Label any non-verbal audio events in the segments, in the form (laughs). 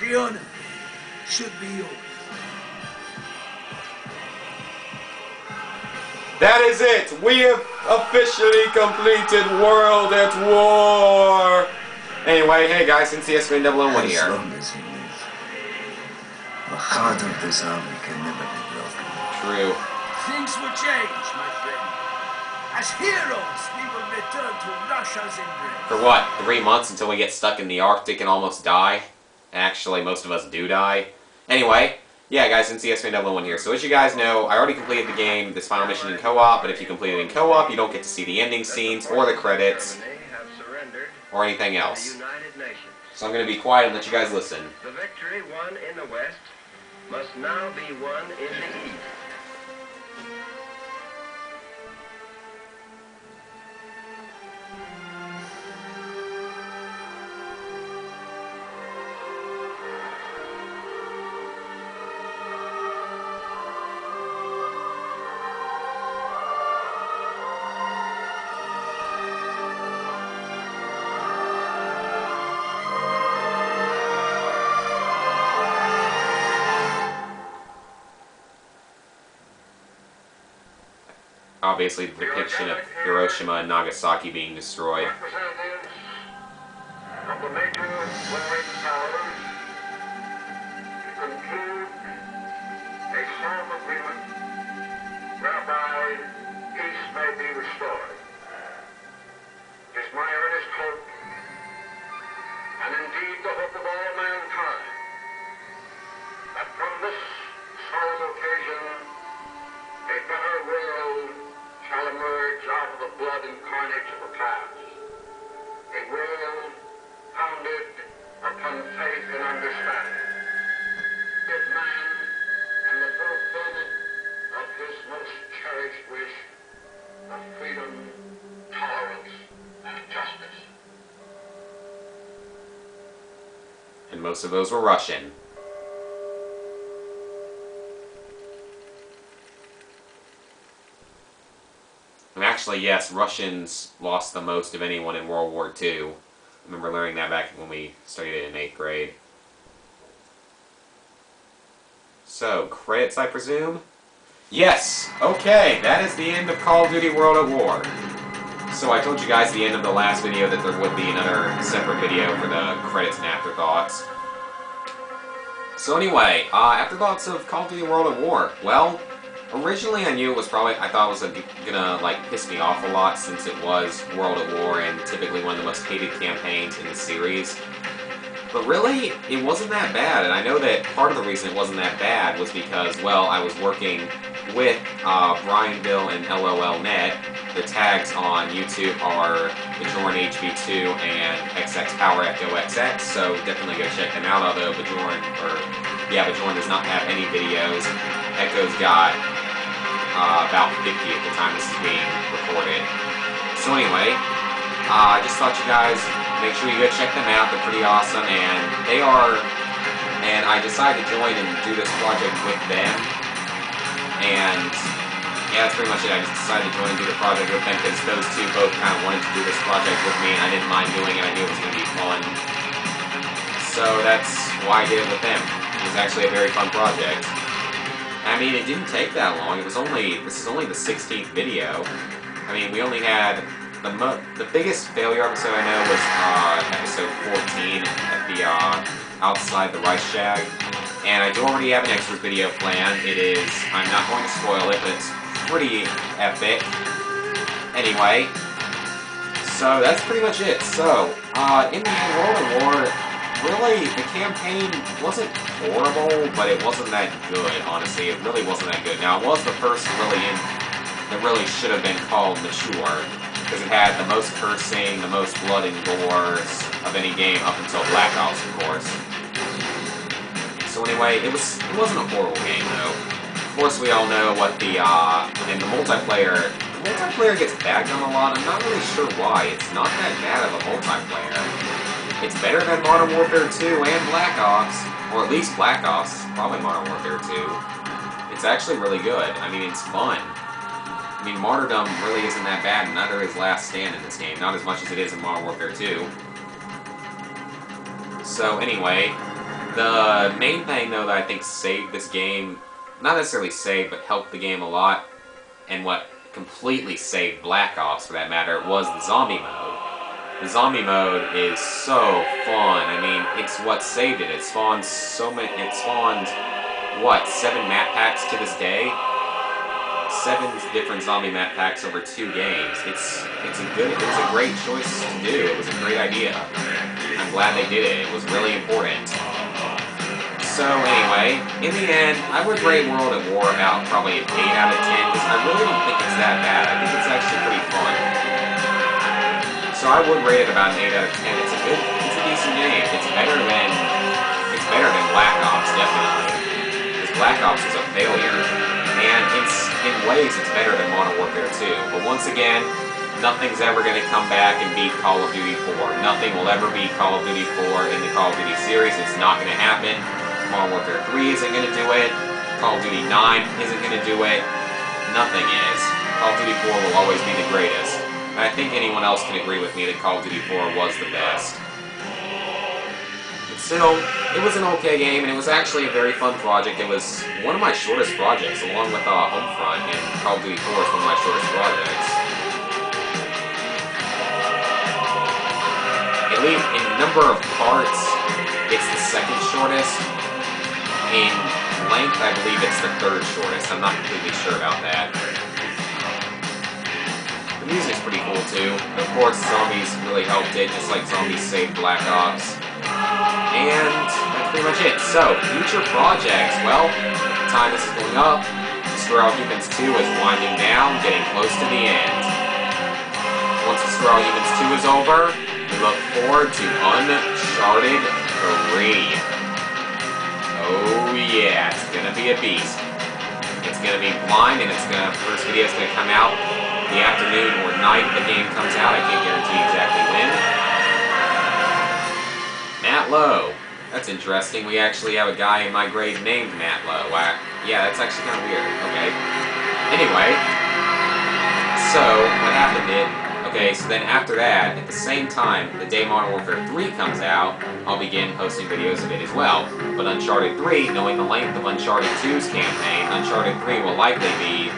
The honor should be yours. That is it. We have officially completed World at War. Anyway, hey guys, since ESPN 001 As here. long as you live, the heart of this army can never be broken. True. Things will change, my friend. As heroes, we will return to Russia's embrace. For what? Three months until we get stuck in the Arctic and almost die? Actually, most of us do die. Anyway, yeah, guys, since ESPN 001 here. So as you guys know, I already completed the game, this final mission in co-op, but if you complete it in co-op, you don't get to see the ending scenes or the credits or anything else. So I'm going to be quiet and let you guys listen. The victory won in the West must now be won in the East. Obviously, the depiction of Hiroshima and Nagasaki being destroyed. my earnest hope, and indeed the hope of all A founded upon faith and understanding. Man and the fulfillment of his most cherished wish of freedom, tolerance, and justice. And most of those were Russian. Actually, yes, Russians lost the most of anyone in World War II. I remember learning that back when we studied it in 8th grade. So, credits, I presume? Yes! Okay, that is the end of Call of Duty World at War. So I told you guys at the end of the last video that there would be another separate video for the credits and afterthoughts. So anyway, uh, afterthoughts of Call of Duty World at War. Well, originally I knew it was probably, I thought it was gonna like piss me off a lot since it was World at War and typically one of the most hated campaigns in the series. But really, it wasn't that bad, and I know that part of the reason it wasn't that bad was because, well, I was working with uh, Brianville and LOLNet. The tags on YouTube are Bajoran HV2 and XX Power Echo XX, so definitely go check them out. Although Bajoran, or yeah, Bajoran does not have any videos. Echo's got uh, about 50 at the time this is being recorded. So anyway, uh, I just thought you guys make sure you go check them out. They're pretty awesome, and they are. And I decided to join and do this project with them. And yeah, that's pretty much it. I just decided to join and do the project with them because those two both kind of wanted to do this project with me, and I didn't mind doing it. I knew it was going to be fun. So that's why I did it with them. It was actually a very fun project. I mean, it didn't take that long. It was only this is only the 16th video. I mean, we only had the the biggest failure episode I know was uh, episode 14 at the uh, outside the Reichstag, and I do already have an extra video planned. It is I'm not going to spoil it, but it's pretty epic. Anyway, so that's pretty much it. So uh, in the end, World of War. Really, the campaign wasn't horrible, but it wasn't that good, honestly. It really wasn't that good. Now, it was the first really in, that really should have been called mature, because it had the most cursing, the most blood and gore of any game up until Black Ops, of course. So anyway, it was it wasn't a horrible game though. Of course, we all know what the uh, in the multiplayer. The multiplayer gets bagged on a lot. I'm not really sure why. It's not that bad of a multiplayer. It's better than Modern Warfare 2 and Black Ops, or at least Black Ops, probably Modern Warfare 2. It's actually really good. I mean, it's fun. I mean, Martyrdom really isn't that bad, and neither is Last Stand in this game. Not as much as it is in Modern Warfare 2. So anyway, the main thing though that I think saved this game, not necessarily saved, but helped the game a lot, and what completely saved Black Ops for that matter, was the zombie mode. The zombie mode is so fun. I mean, it's what saved it. It spawned so many. It spawned what seven map packs to this day. Seven different zombie map packs over two games. It's it's a good. It was a great choice to do. It was a great idea. I'm glad they did it. It was really important. So anyway, in the end, I would rate World at War about probably an 8 out of 10 because I really don't think it's that bad. I think it's actually pretty. So I would rate it about an 8 out of 10. It's a good, it's a decent game. It's better than, it's better than Black Ops, definitely. Because Black Ops is a failure. And it's, in ways, it's better than Modern Warfare 2. But once again, nothing's ever going to come back and beat Call of Duty 4. Nothing will ever beat Call of Duty 4 in the Call of Duty series. It's not going to happen. Modern Warfare 3 isn't going to do it. Call of Duty 9 isn't going to do it. Nothing is. Call of Duty 4 will always be the greatest. I think anyone else can agree with me that Call of Duty 4 was the best. But still, it was an okay game, and it was actually a very fun project. It was one of my shortest projects, along with uh, Homefront, and Call of Duty 4 is one of my shortest projects. At least in number of parts, it's the second shortest. In length, I believe it's the third shortest. I'm not completely sure about that. Music's pretty cool too. Of course, zombies really helped it, just like zombies saved Black Ops. And that's pretty much it. So, future projects. Well, the time this is going up, Destroy All Humans 2 is winding down, getting close to the end. Once Destroy All Humans 2 is over, we look forward to Uncharted 3. Oh yeah, it's gonna be a beast. It's gonna be blind, and it's gonna first video is gonna come out the afternoon or night the game comes out. I can't guarantee exactly when. Matt Lowe. That's interesting. We actually have a guy in my grade named Matt Lowe. Wow. Yeah, that's actually kind of weird. Okay. Anyway, so what happened is Okay, so then after that, at the same time, the day Modern Warfare 3 comes out, I'll begin posting videos of it as well. But Uncharted 3, knowing the length of Uncharted 2's campaign, Uncharted 3 will likely be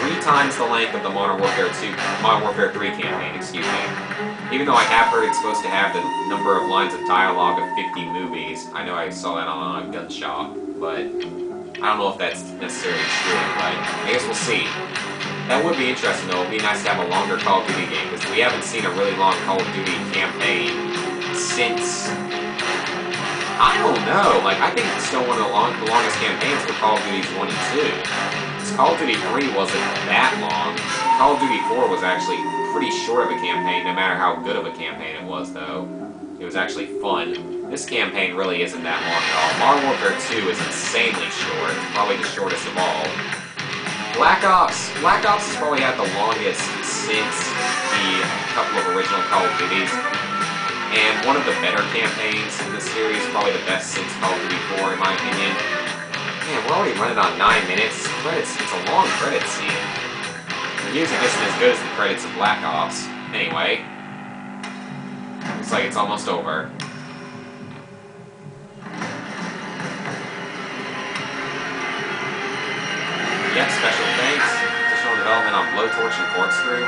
three times the length of the Modern Warfare 2, Modern Warfare 3 campaign, excuse me. Even though I have heard it's supposed to have the number of lines of dialogue of 50 movies, I know I saw that on a gun shop, but I don't know if that's necessarily true, but I guess we'll see. That would be interesting though. It'd be nice to have a longer Call of Duty game because we haven't seen a really long Call of Duty campaign since. I don't know. Like I think it's still one of the, long, the longest campaigns for Call of Duty 1 and 2. Because Call of Duty 3 wasn't that long. Call of Duty 4 was actually pretty short of a campaign, no matter how good of a campaign it was, though. It was actually fun. This campaign really isn't that long at all. Modern Warfare 2 is insanely short. Probably the shortest of all. Black Ops. Black Ops has probably had the longest since the couple of original Call of Duties. And one of the better campaigns in the series, probably the best since Call of Duty 4 in my opinion. Man, we're already running on 9 minutes. Credits, it's a long credit scene. The music isn't as good as the credits of Black Ops. Anyway. Looks like it's almost over. Yep, special thanks. Additional development on Blowtorch and Corkscrew.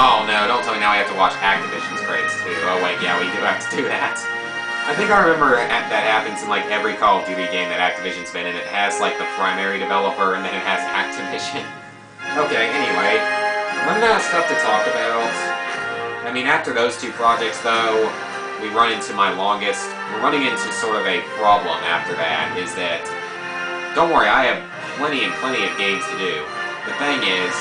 Oh no, don't tell me now I have to watch Activision's credits too. Oh wait, yeah, we do have to do that. I think I remember that happens in like every Call of Duty game that Activision's been in. It has like the primary developer and then it has Activision. (laughs) Okay, anyway, running out of stuff to talk about. I mean, after those two projects though, we run into my longest, we're running into sort of a problem after that, is that, don't worry, I have plenty and plenty of games to do. The thing is,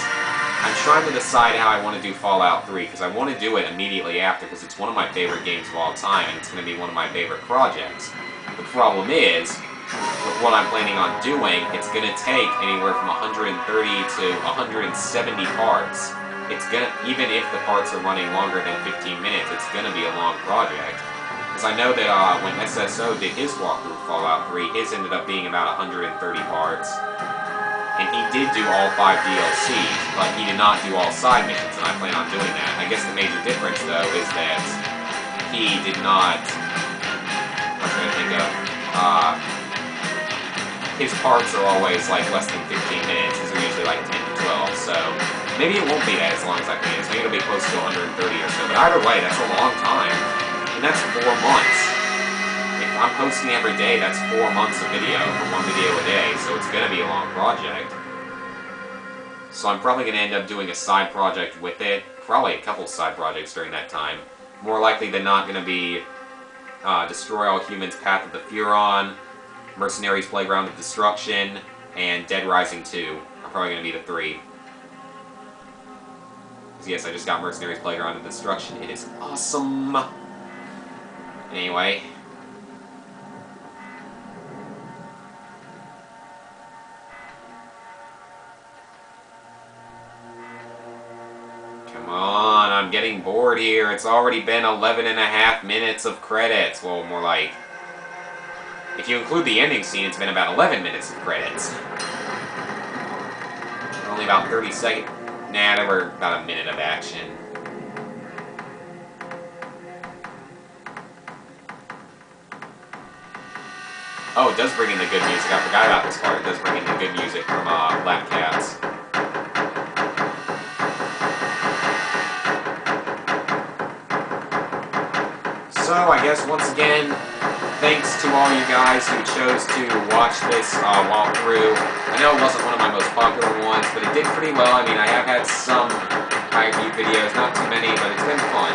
I'm trying to decide how I want to do Fallout 3, because I want to do it immediately after, because it's one of my favorite games of all time, and it's going to be one of my favorite projects. The problem is, with what I'm planning on doing, it's going to take anywhere from 130 to 170 parts. It's gonna, even if the parts are running longer than 15 minutes, it's gonna be a long project. Because I know that uh, when SSO did his walkthrough Fallout 3, his ended up being about 130 parts. And he did do all five DLCs, but he did not do all side missions, and I plan on doing that. I guess the major difference, though, is that he did not... What should I think of? Uh, his parts are always like less than 15 minutes. Are usually like 10 to 12, so maybe it won't be that as long as I plan. Maybe it'll be close to 130 or so. But either way, that's a long time, and that's four months. I'm posting every day, that's four months of video for one video a day, so it's gonna be a long project. So I'm probably gonna end up doing a side project with it, probably a couple side projects during that time. More likely than not gonna be uh, Destroy All Humans Path of the Furon, Mercenaries Playground of Destruction, and Dead Rising 2 are probably to be the three. yes, I just got Mercenaries Playground of Destruction. It is awesome! Anyway. Getting bored here. It's already been 11 and a half minutes of credits. Well, more like if you include the ending scene, it's been about 11 minutes of credits. Only about 30 seconds. Nah, there were about a minute of action. Oh, it does bring in the good music. I forgot about this part. It does bring in the good music from uh, Black Cats. So, I guess once again, thanks to all you guys who chose to watch this uh, walkthrough. I know it wasn't one of my most popular ones, but it did pretty well. I mean, I have had some high view videos, not too many, but it's been fun.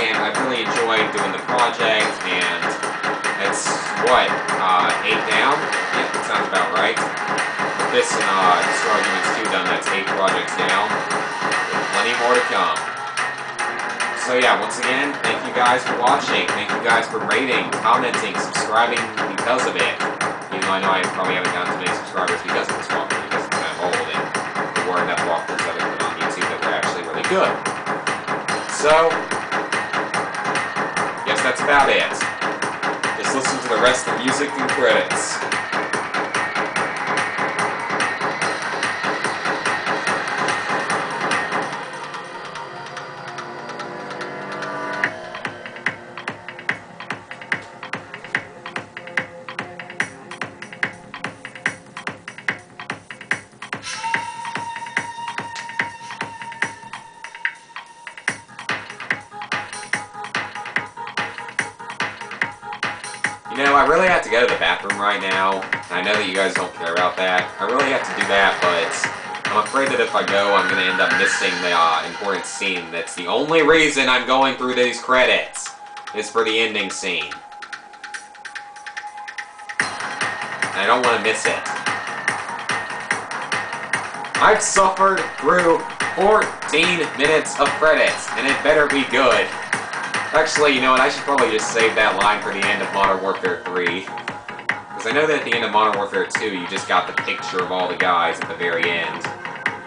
And I've really enjoyed doing the project, and it's, what, uh, eight down? Yep, that sounds about right. This and uh, Star Arguments 2 done, that's eight projects down. With plenty more to come. So yeah, once again, thank you guys for watching. Thank you guys for rating, commenting, subscribing because of it. Even though I know I probably haven't gotten too many subscribers because of this walkthrough, because it's kind of old, and there were enough walkthroughs that I put on YouTube that were actually really good. So, yes, that's about it. Just listen to the rest of the music and credits. You know, I really have to go to the bathroom right now. I know that you guys don't care about that. I really have to do that, but I'm afraid that if I go, I'm going to end up missing the uh, important scene. That's the only reason I'm going through these credits, is for the ending scene. And I don't want to miss it. I've suffered through 14 minutes of credits, and it better be good. Actually, you know what, I should probably just save that line for the end of Modern Warfare 3. Because I know that at the end of Modern Warfare 2, you just got the picture of all the guys at the very end.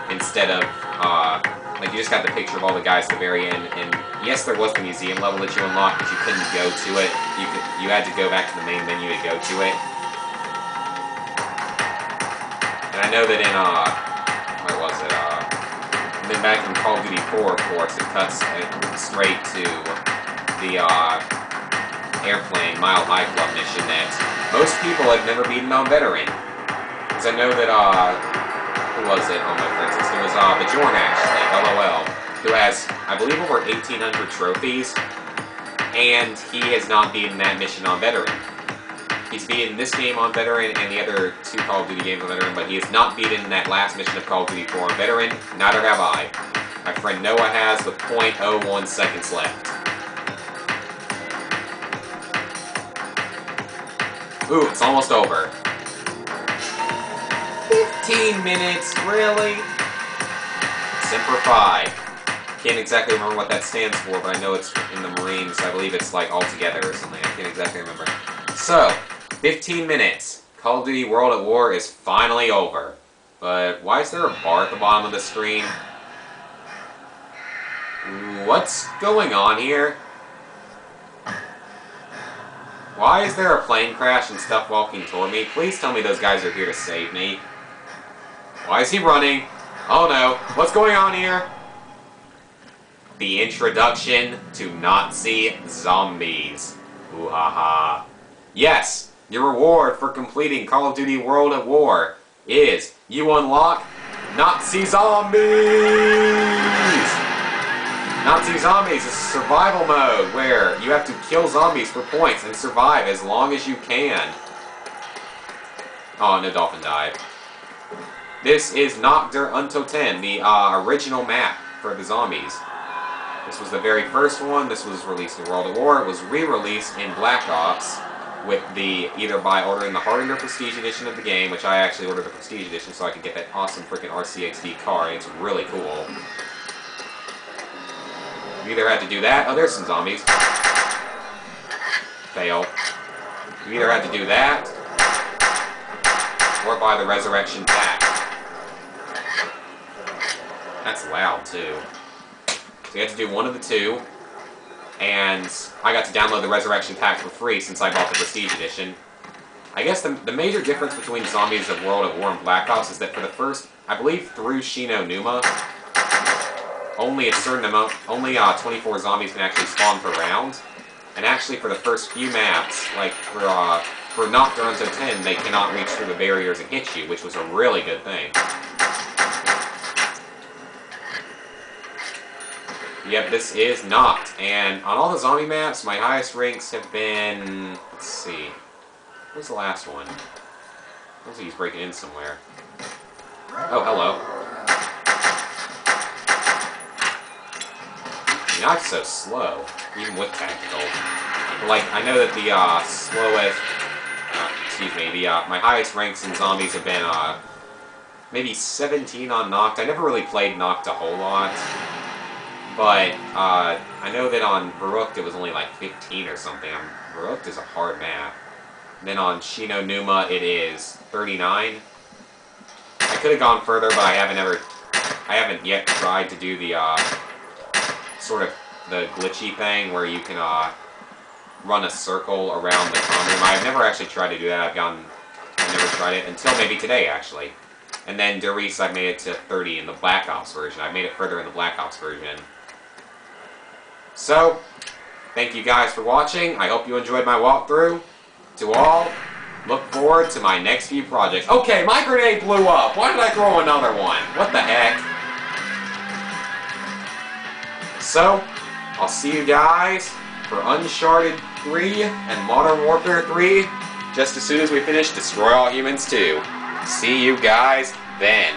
Instead of, uh, like, you just got the picture of all the guys at the very end. And yes, there was the museum level that you unlocked, but you couldn't go to it. You could, you had to go back to the main menu to go to it. And I know that in, uh, where was it, uh, and then back in Call of Duty 4, of course, it cuts straight to the uh, airplane Mile High Club mission that most people have never beaten on Veteran. Because I know that, uh, who was it on my friends? It was uh, Bajorn, actually, LOL, who has, I believe, over 1,800 trophies, and he has not beaten that mission on Veteran. He's beaten this game on Veteran and the other two Call of Duty games on Veteran, but he has not beaten that last mission of Call of Duty 4 on Veteran. Neither have I. My friend Noah has with 0.01 seconds left. Ooh, it's almost over. 15 minutes, really? Semper Fi. Can't exactly remember what that stands for, but I know it's in the Marines. I believe it's like all together or something. I can't exactly remember. So, 15 minutes. Call of Duty World at War is finally over. But why is there a bar at the bottom of the screen? What's going on here? Why is there a plane crash and stuff walking toward me? Please tell me those guys are here to save me. Why is he running? Oh no, what's going on here? The introduction to Nazi zombies. Ooh ha ha. Yes, your reward for completing Call of Duty World at War is you unlock Nazi zombies! Nazi Zombies is survival mode where you have to kill zombies for points and survive as long as you can. Oh, no dolphin died. This is Nacht der Untoten, the uh, original map for the zombies. This was the very first one. This was released in World at War. It was re-released in Black Ops with the either by ordering the Hardened or Prestige Edition of the game, which I actually ordered the Prestige Edition so I could get that awesome freaking RCXD car. It's really cool. You either had to do that. Oh, there's some zombies. Fail. You either had to do that or buy the Resurrection Pack. That's loud, too. So you had to do one of the two. And I got to download the Resurrection Pack for free since I bought the Prestige Edition. I guess the, the major difference between Zombies of World at War and Black Ops is that for the first, I believe through Shi No Numa, only a certain amount, only uh, 24 zombies can actually spawn per round. And actually for the first few maps, like for, uh, for Nacht der Untoten, they cannot reach through the barriers and hit you, which was a really good thing. Yep, this is not. And on all the zombie maps, my highest ranks have been... Let's see. Was the last one? Looks like he's breaking in somewhere. Oh, hello. Not so slow, even with tactical. Like, I know that the uh, slowest... Uh, excuse me, the uh, my highest ranks in zombies have been uh, maybe 17 on Nacht. I never really played Nacht a whole lot. But uh, I know that on Verrückt it was only like 15 or something. Um, Verrückt is a hard map. Then on Shi No Numa it is 39. I could have gone further, but I haven't ever, I haven't yet tried to do the uh, sort of the glitchy thing where you can uh, run a circle around the room. I've never actually tried to do that. I've gone, I've never tried it until maybe today actually. And then Der Riese, I've made it to 30 in the Black Ops version. I've made it further in the Black Ops version. So, thank you guys for watching. I hope you enjoyed my walkthrough. To all, look forward to my next few projects. Okay, my grenade blew up. Why did I throw another one? What the heck? So, I'll see you guys for Uncharted 3 and Modern Warfare 3 just as soon as we finish Destroy All Humans 2. See you guys then.